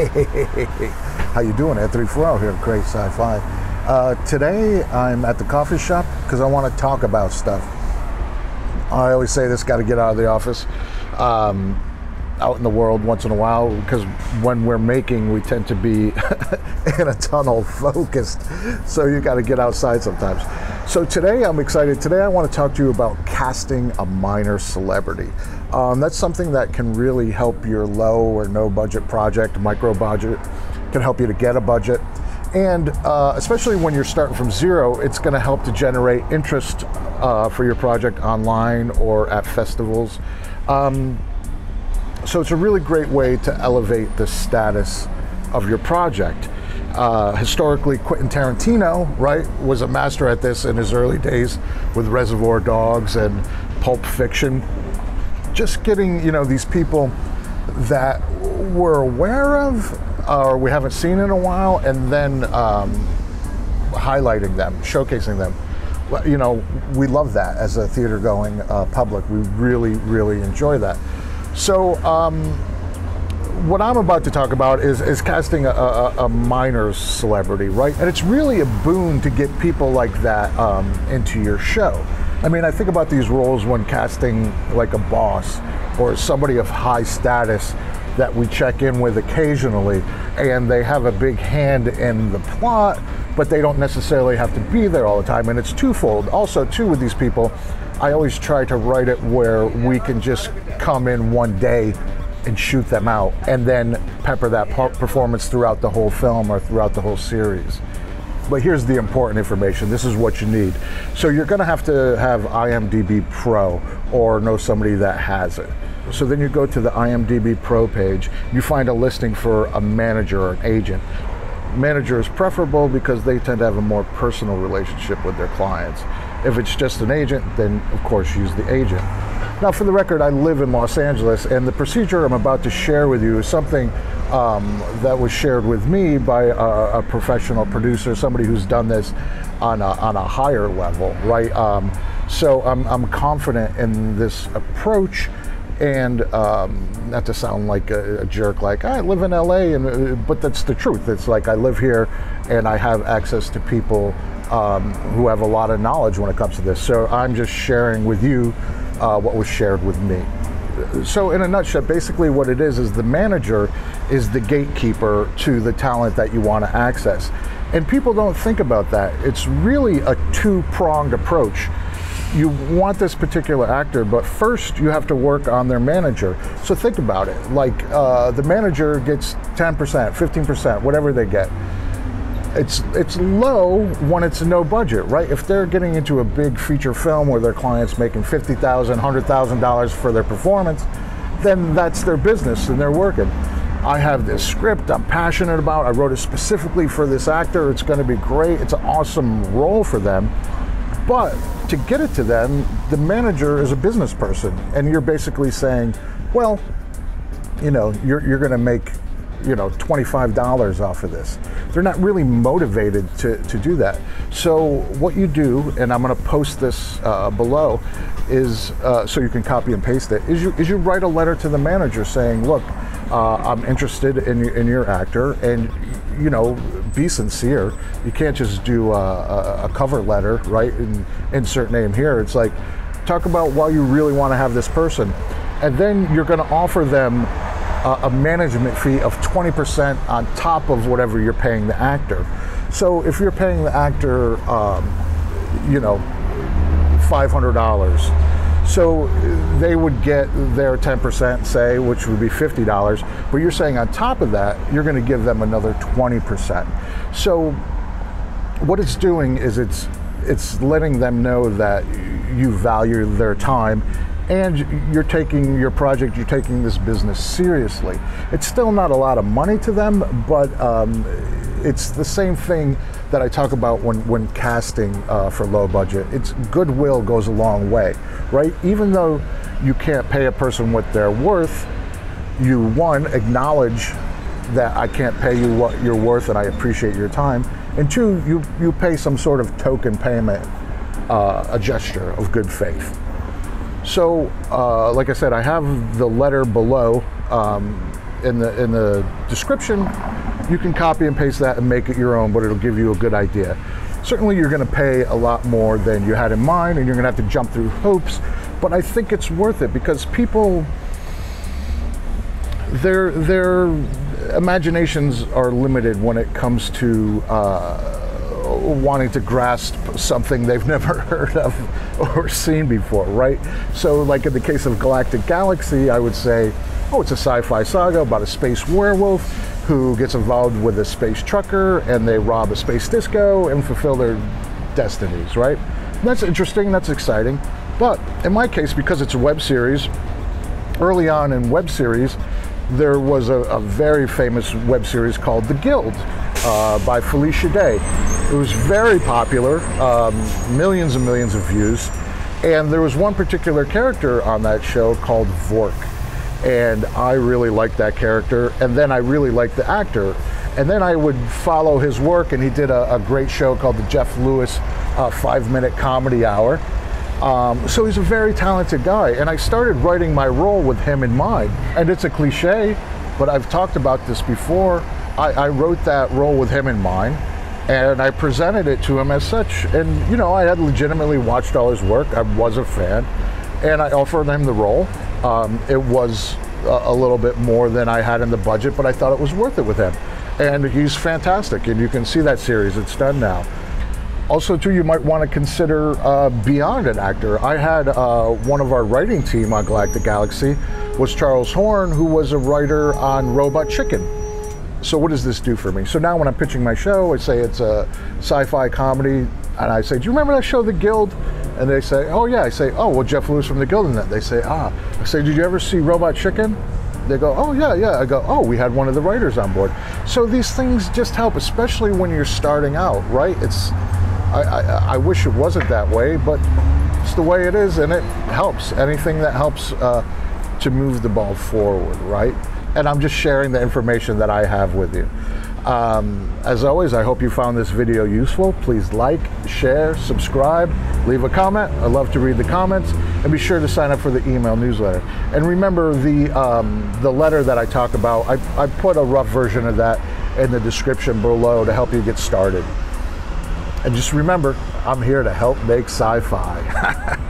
How you doing? Anthony Farrell here at Create Sci-Fi. Uh, today I'm at the coffee shop because I want to talk about stuff. I always say this got to get out of the office, um, out in the world once in a while because when we're making we tend to be in a tunnel focused. So you got to get outside sometimes. So today I'm excited. Today I want to talk to you about casting a minor celebrity. Um, that's something that can really help your low or no budget project, micro budget, can help you to get a budget. And uh, especially when you're starting from zero, it's going to help to generate interest uh, for your project online or at festivals. Um, so it's a really great way to elevate the status of your project. Uh, historically, Quentin Tarantino, right, was a master at this in his early days with Reservoir Dogs and Pulp Fiction. Just getting, you know, these people that we're aware of or we haven't seen in a while, and then um, highlighting them, showcasing them. You know, we love that as a theater going uh, public. We really, really enjoy that. So, um, what I'm about to talk about is, is casting a, a, a, minor celebrity, right? And it's really a boon to get people like that um, into your show. I mean, I think about these roles when casting like a boss or somebody of high status that we check in with occasionally, and they have a big hand in the plot, but they don't necessarily have to be there all the time. And it's twofold. Also, too, with these people, I always try to write it where we can just come in one day and shoot them out and then pepper that performance throughout the whole film or throughout the whole series. But here's the important information. This is what you need. So you're going to have to have IMDb Pro or know somebody that has it. So then you go to the IMDb Pro page, you find a listing for a manager or an agent. Manager is preferable because they tend to have a more personal relationship with their clients. If it's just an agent, then of course use the agent. Now, for the record, I live in Los Angeles, and the procedure I'm about to share with you is something um, that was shared with me by a, a, professional producer, somebody who's done this on a, on a higher level, right? Um, so I'm, I'm confident in this approach and um, not to sound like a, a, jerk, like I live in LA, and uh, but that's the truth. It's like I live here, and I have access to people um, who have a lot of knowledge when it comes to this. So I'm just sharing with you uh, what was shared with me. So in a nutshell, basically what it is is the manager is the gatekeeper to the talent that you want to access. And people don't think about that. It's really a two-pronged approach you want this particular actor, but first you have to work on their manager. So think about it. Like uh, the manager gets 10%, 15%, whatever they get. It's it's low when it's no budget, right? If they're getting into a big feature film where their client's making fifty thousand, hundred thousand dollars for their performance, then that's their business and they're working. I have this script I'm passionate about. I wrote it specifically for this actor. It's going to be great. It's an awesome role for them. But to get it to them, the manager is a business person, and you're basically saying, well, you know, you're, you're going to make, you know, $25 off of this. They're not really motivated to, to do that. So what you do, and I'm going to post this uh, below, is uh, so you can copy and paste it, is you, is you write a letter to the manager saying, look, uh, I'm interested in, in your actor, and you know, be sincere. You can't just do a, a, cover letter, right? And insert name here. It's like talk about why you really want to have this person, and then you're going to offer them a, a management fee of 20% on top of whatever you're paying the actor. So if you're paying the actor, um, you know, $500 so they would get their 10%, say, which would be $50. But you're saying on top of that, you're going to give them another 20%. So what it's doing is it's it's letting them know that you value their time and you're taking your project, you're taking this business seriously. It's still not a lot of money to them, but um, it's the same thing that I talk about when, when casting uh, for low budget. It's goodwill goes a long way, right? Even though you can't pay a person what they're worth, you one acknowledge that I can't pay you what you're worth and I appreciate your time, and two, you you pay some sort of token payment, uh, a gesture of good faith. So, uh, like I said, I have the letter below um, in the in the description, you can copy and paste that and make it your own, but it'll give you a good idea. Certainly, you're going to pay a lot more than you had in mind, and you're going to have to jump through hoops. But I think it's worth it because people, their their imaginations are limited when it comes to. Uh, wanting to grasp something they've never heard of or seen before, right? So, like in the case of Galactic Galaxy, I would say, oh, it's a sci fi saga about a space werewolf who gets involved with a space trucker and they rob a space disco and fulfill their destinies, right? That's interesting, that's exciting. But in my case, because it's a web series, early on in web series, there was a, a very famous web series called The Guild uh, by Felicia Day. It was very popular, um, millions and millions of views. And there was one particular character on that show called Vork and I really liked that character. And then I really liked the actor. And then I would follow his work, and he did a, a great show called the Jeff Lewis uh, Five Minute Comedy Hour. Um, so he's a very talented guy, and I started writing my role with him in mind. And it's a cliche, but I've talked about this before. I, I wrote that role with him in mind, and I presented it to him as such. And you know, I had legitimately watched all his work. I was a fan, and I offered him the role. Um, it was a, a little bit more than I had in the budget, but I thought it was worth it with him. And he's fantastic, and you can see that series. It's done now. Also, too, you might want to consider uh, beyond an actor. I had uh, one of our writing team on Galactic Galaxy was Charles Horn, who was a writer on Robot Chicken. So what does this do for me? So now when I'm pitching my show, I say it's a sci-fi comedy, and I say, "Do you remember that show, The Guild?" And they say, oh yeah. I say, oh well, Jeff Lewis from the Guild in that. They say, ah. I say, did you ever see Robot Chicken? They go, oh yeah, yeah. I go, oh, we had one of the writers on board. So these things just help, especially when you're starting out, right? It's, I, I, I wish it wasn't that way, but it's the way it is, and it helps. Anything that helps uh, to move the ball forward, right? And I'm just sharing the information that I have with you. Um, as always, I hope you found this video useful. Please like, share, subscribe, leave a comment. I love to read the comments, and be sure to sign up for the email newsletter. And remember the um, the letter that I talk about. I, I put a rough version of that in the description below to help you get started. And just remember, I'm here to help make sci-fi.